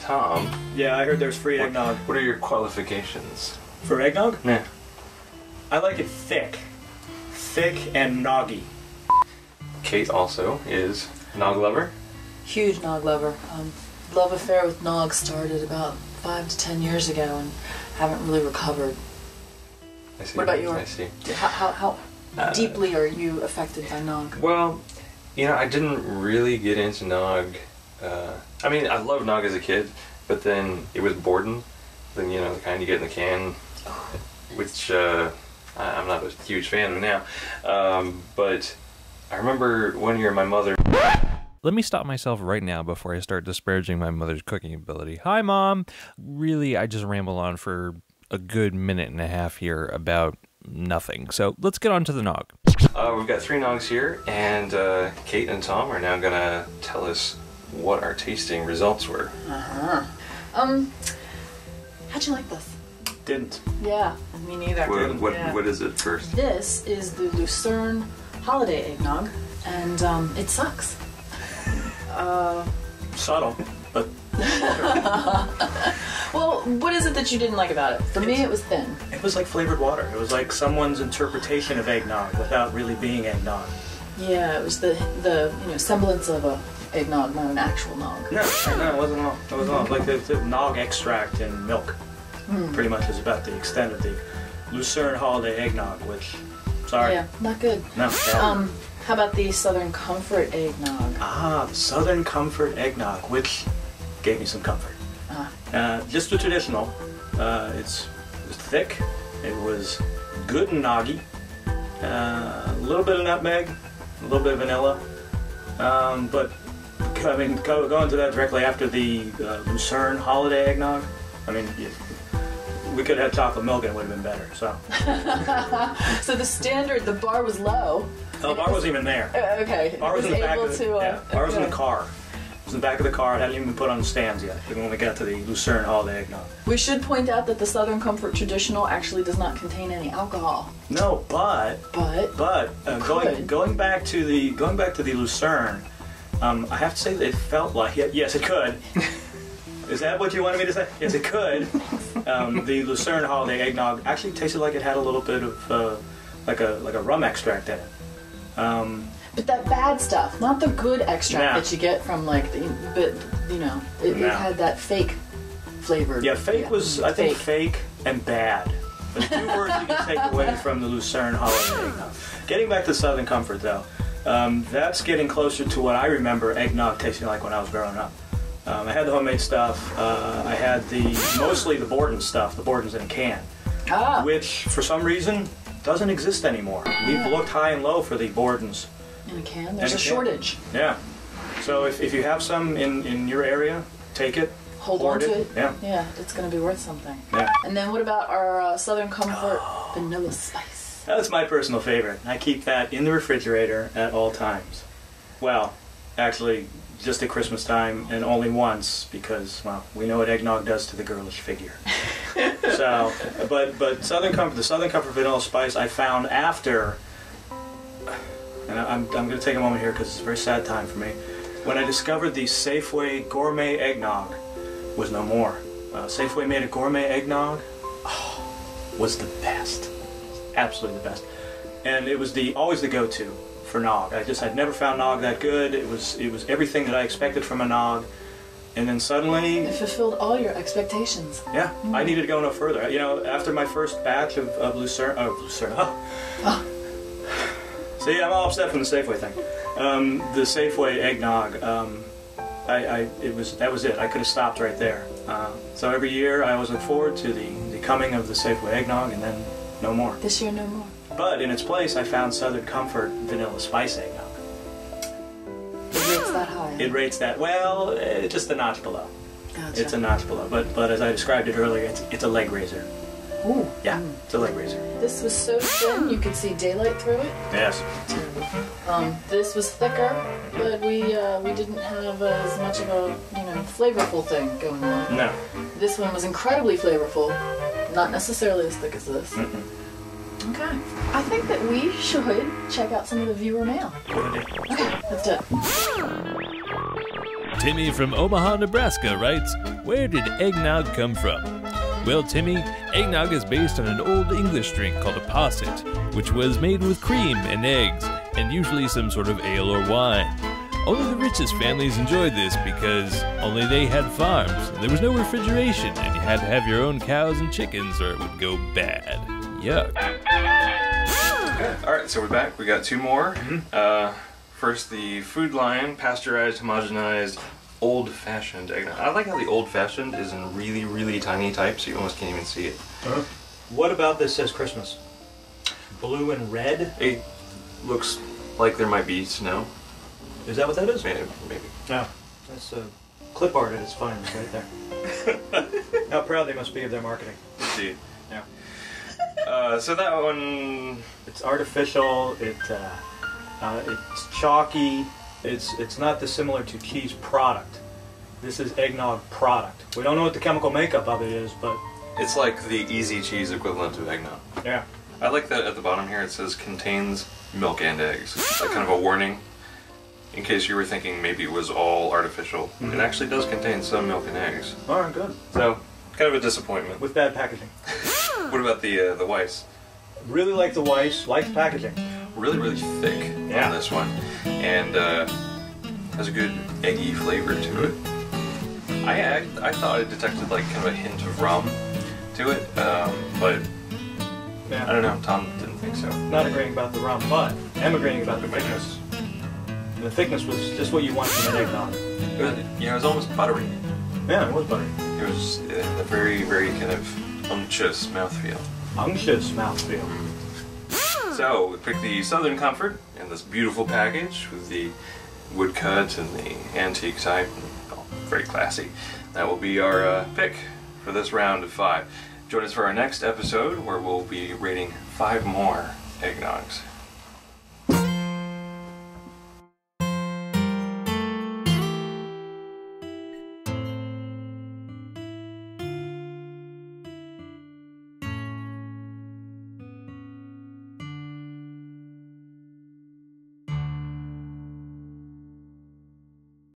Tom, Yeah, I heard there's free eggnog. what are your qualifications? For eggnog? Yeah. I like it thick. Thick and noggy. Kate also is nog lover. Huge Nog lover. Um, love affair with Nog started about five to ten years ago and haven't really recovered. I see. What about you? I see. How, how, how Uh, deeply are you affected by Nog? Well, you know, I didn't really get into nog. Uh, I mean, I loved nog as a kid, but then it was Borden, then you know the kind you get in the can, which uh, I- I'm not a huge fan of now. Um, but I remember one year my mother Let me stop myself right now before I start disparaging my mother's cooking ability. Hi, Mom. Really, I just ramble on for a good minute and a half here about nothing. So let's get on to the nog. Uh, we've got three nogs here, and uh, Kate and Tom are now gonna tell us what our tasting results were. Uh-huh. Um, how'd you like this? Didn't. Yeah, me neither. What, what, Yeah. what is it first? This is the Lucerne Holiday Eggnog, and um, it sucks. Uh, Subtle, but well, what is it that you didn't like about it? For me, it was thin. it was like flavored water. It was like someone's interpretation of eggnog without really being eggnog. Yeah, it was the the you know semblance of a eggnog, not an actual nog. No, no, it wasn't all. It wasn't all. Like the, the nog extract in milk, pretty much is about the extent of the Lucerne Holiday eggnog. Which, sorry, Yeah, not good. no. no. Um, how about the Southern Comfort eggnog? ah, the Southern Comfort eggnog, which gave me some comfort. Uh, just the traditional. Uh, it's it was thick. It was good and noggy. Uh, a little bit of nutmeg, a little bit of vanilla. Um, but I mean, go, going to that directly after the uh, Lucerne holiday eggnog. I mean, you, we could have had chocolate milk and it would have been better. So, So the standard, the bar was low. The bar wasn't even there. Uh, okay, Bar was in the back able of the, to. Uh, yeah, bar was in the car. It was in the back of the car. It hadn't even been put on the stands yet. Even when we got to the Lucerne holiday eggnog. We should point out that the Southern Comfort traditional actually does not contain any alcohol, No, but but But uh, going going back to the going back to the Lucerne, um, I have to say that it felt like y- yes, it could. Is that what you wanted me to say? Yes, it could. Um, the Lucerne holiday eggnog actually tasted like it had a little bit of uh, like a like a rum extract in it. Um, but that bad stuff, not the good extract Nah. that you get from like, the, but you know, it, it had that fake flavor. yeah, fake was I think fake and bad. The two words you can take away from the Lucerne holiday eggnog. Getting back to Southern Comfort though, um, that's getting closer to what I remember eggnog tasting like when I was growing up. Um, I had the homemade stuff. Uh, I had the mostly the Borden stuff, the Borden's in a can, Ah, which for some reason doesn't exist anymore. We've looked high and low for the Bordens. In a can. There's a a can. shortage. Yeah. So if, if you have some in, in your area, take it. Hold on to it. Yeah. Yeah, it's going to be worth something. Yeah. And then what about our uh, Southern Comfort vanilla spice? That's my personal favorite. I keep that in the refrigerator at all times. Well, actually, just at Christmas time and only once because, well, we know what eggnog does to the girlish figure. so, but but Southern Comfort, the Southern Comfort Vanilla Spice, I found after, and I- I'm, I'm going to take a moment here because it's a very sad time for me. When I discovered the Safeway Gourmet Eggnog was no more. Uh, Safeway made a gourmet eggnog. Oh, was the best absolutely the best. And it was the always the go-to for nog. I just I'd never found nog that good. It was it was everything that I expected from a nog. And then suddenly, It fulfilled all your expectations. yeah, I needed to go no further. You know, after my first batch of, of Lucerne, oh, Lucerne, See, I'm all upset from the Safeway thing. Um, the Safeway eggnog, um, I, I, it was that was it. I could have stopped right there. Uh, so every year, I always look forward to the, the coming of the Safeway eggnog, and then no more. This year, no more. But in its place, I found Southern Comfort Vanilla Spice Eggnog. It rates that high. It rates that well, eh, just a notch below. Gotcha. It's a notch below. But but as I described it earlier, it's, it's a leg raiser. Ooh. Yeah, it's a leg raiser. This was so thin you could see daylight through it. Yes. Um, this was thicker, but we uh, we didn't have as much of a you know flavorful thing going on. No. This one was incredibly flavorful, not necessarily as thick as this. Mm-mm. Okay. I think that we should check out some of the viewer mail. Okay, let's do it. Timmy from Omaha, Nebraska writes, Where did eggnog come from? Well, Timmy, eggnog is based on an old English drink called a posset, which was made with cream and eggs, and usually some sort of ale or wine. Only the richest families enjoyed this because only they had farms, and there was no refrigeration, and you had to have your own cows and chickens or it would go bad. Yuck. All right, so we're back. We got two more. Uh, first, the Food Lion pasteurized, homogenized, old-fashioned eggnog. I like how the old-fashioned is in really, really tiny type, so you almost can't even see it. What about this says Christmas? Blue and red? It looks like there might be snow. Is that what that is? Maybe. maybe. No. That's uh, clip art at its finest right there. How proud they must be of their marketing. Let's see. Yeah. Uh, so that one, It's artificial. It uh, uh, it's chalky. It's it's not dissimilar to cheese product. This is eggnog product. We don't know what the chemical makeup of it is, but it's like the easy cheese equivalent of eggnog. yeah. I like that at the bottom here it says contains milk and eggs. Like kind of a warning in case you were thinking maybe it was all artificial. It actually does contain some milk and eggs. All right, good. So, kind of a disappointment. With bad packaging. What about the uh, the Weis? Really like the Weis. Like the packaging. Really, really thick Yeah. on this one, and uh, has a good eggy flavor to it. I, I I thought I detected like kind of a hint of rum to it, um, but Yeah. I don't know. Tom didn't think so. Not agreeing about the rum, but am agreeing about the thickness. The thickness was just what you want from an eggnog. It was, you know, it was almost buttery. Yeah, it was buttery. It was uh, a very, very kind of unctuous mouthfeel. Unctuous mouthfeel. So we picked the Southern Comfort in this beautiful package with the woodcut and the antique type. Very classy. That will be our uh, pick for this round of five. Join us for our next episode where we'll be rating five more eggnogs.